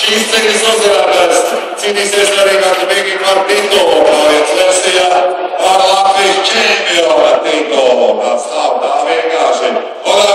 čistili iz obzira da cini sestari imaš neki par pitova, eklesija, par lapi čemio, da stav, da mi. Ona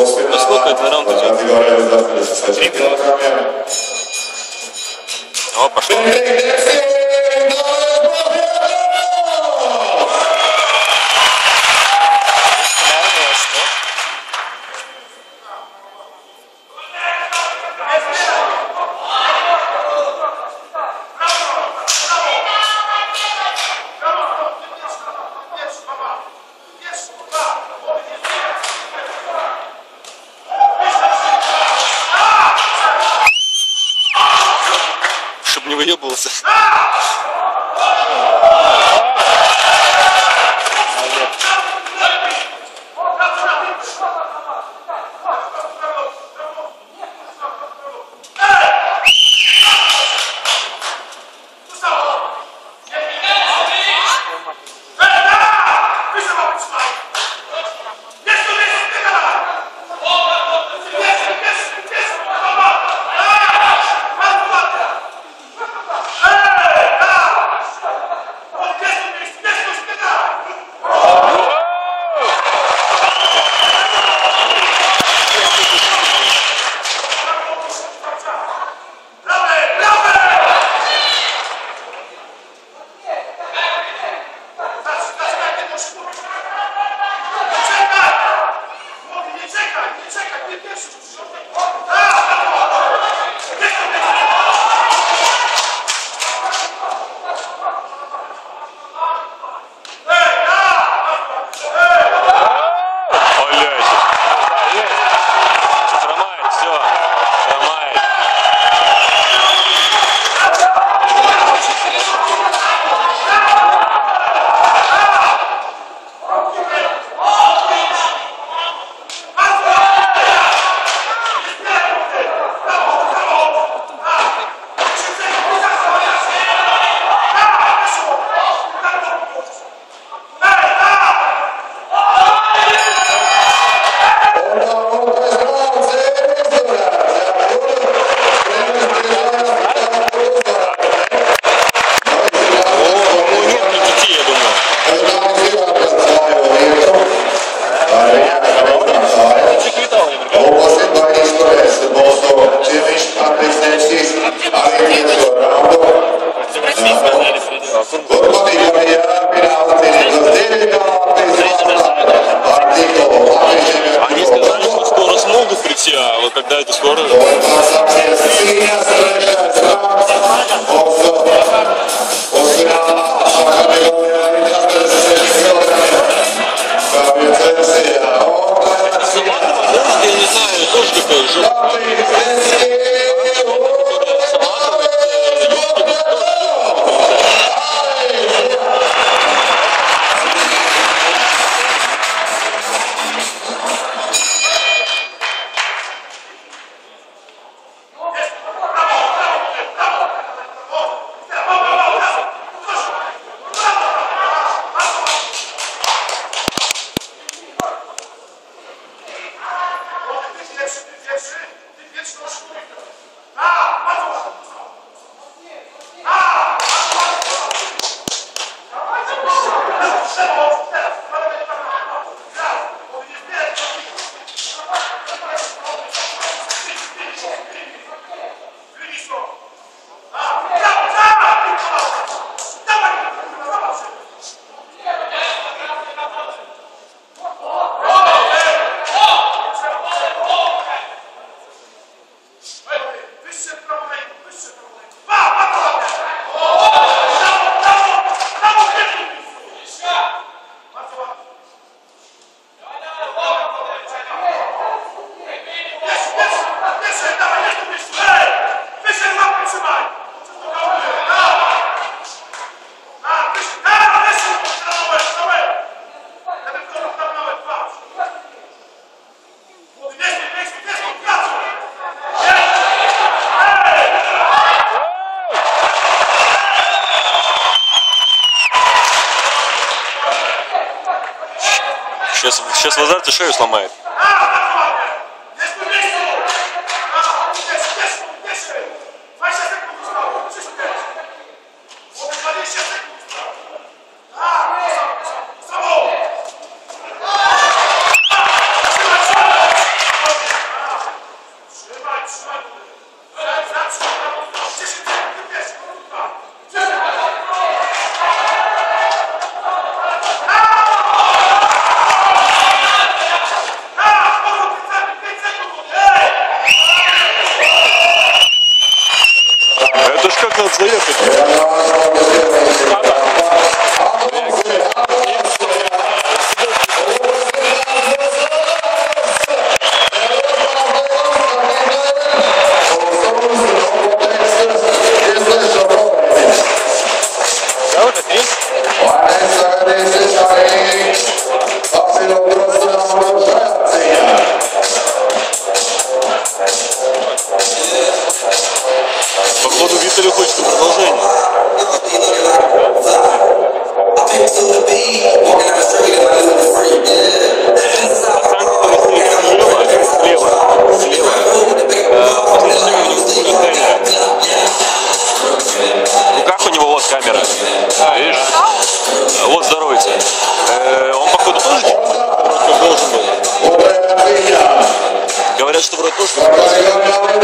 Nu, сколько это раунд идет? категория līdz 86 Три минуты. О, пошло. Please, I В азарте шею сломает. Это Походу Виталий хочет продолжение. Слева. Слева. В руках у него вот камера. Видишь? Вот здоровается. Э, он, походу, должен. Говорят, что вроде тоже.